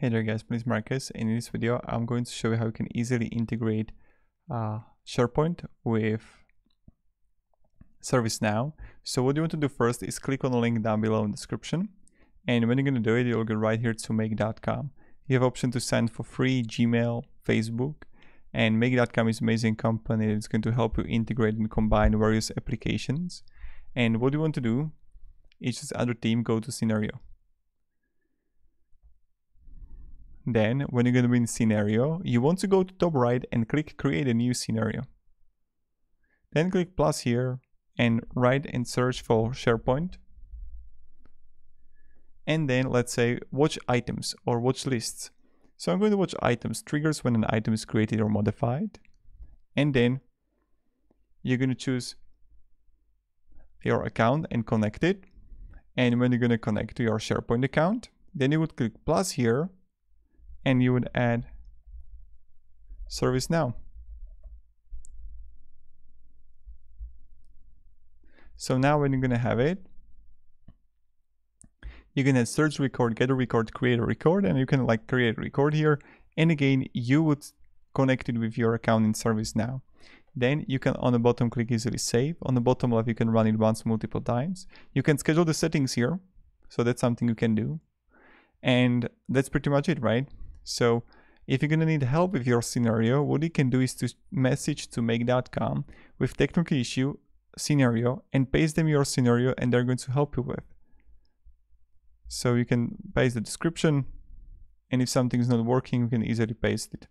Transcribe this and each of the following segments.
Hey there guys, is Marcus and in this video I'm going to show you how you can easily integrate uh, SharePoint with ServiceNow. So what you want to do first is click on the link down below in the description and when you're going to do it you'll go right here to make.com. You have option to sign for free Gmail, Facebook and make.com is amazing company it's going to help you integrate and combine various applications and what you want to do is just a team go to scenario Then when you're going to be in scenario, you want to go to top right and click create a new scenario. Then click plus here and write and search for SharePoint. And then let's say watch items or watch lists. So I'm going to watch items, triggers when an item is created or modified. And then you're going to choose your account and connect it. And when you're going to connect to your SharePoint account, then you would click plus here and you would add ServiceNow. So now when you're going to have it, you can add search record, get a record, create a record, and you can like create a record here. And again, you would connect it with your account in ServiceNow. Then you can on the bottom click easily save. On the bottom left, you can run it once multiple times. You can schedule the settings here. So that's something you can do. And that's pretty much it, right? So if you're going to need help with your scenario, what you can do is to message to make.com with technical issue scenario and paste them your scenario and they're going to help you with. So you can paste the description and if something is not working, you can easily paste it.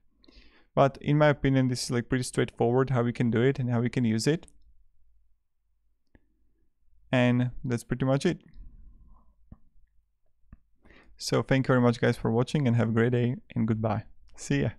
But in my opinion, this is like pretty straightforward how we can do it and how we can use it. And that's pretty much it. So thank you very much guys for watching and have a great day and goodbye. See ya.